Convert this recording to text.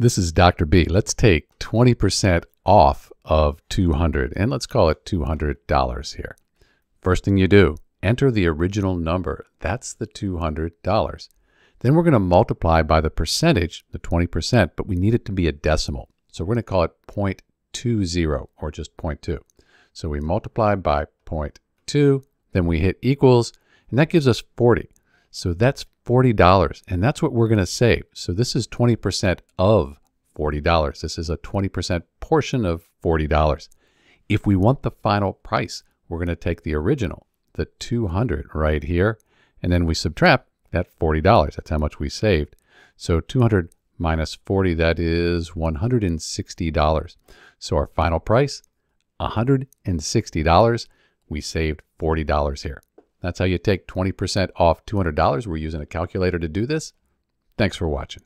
This is Dr. B. Let's take 20% off of 200 and let's call it $200 here. First thing you do, enter the original number. That's the $200. Then we're going to multiply by the percentage, the 20%, but we need it to be a decimal. So we're going to call it 0.20 or just 0.2. So we multiply by 0.2, then we hit equals, and that gives us 40. So that's $40, and that's what we're going to save. So this is 20% of $40. This is a 20% portion of $40. If we want the final price, we're going to take the original, the 200 right here, and then we subtract that $40. That's how much we saved. So 200 minus 40, that is $160. So our final price, $160. We saved $40 here. That's how you take 20% off $200. We're using a calculator to do this. Thanks for watching.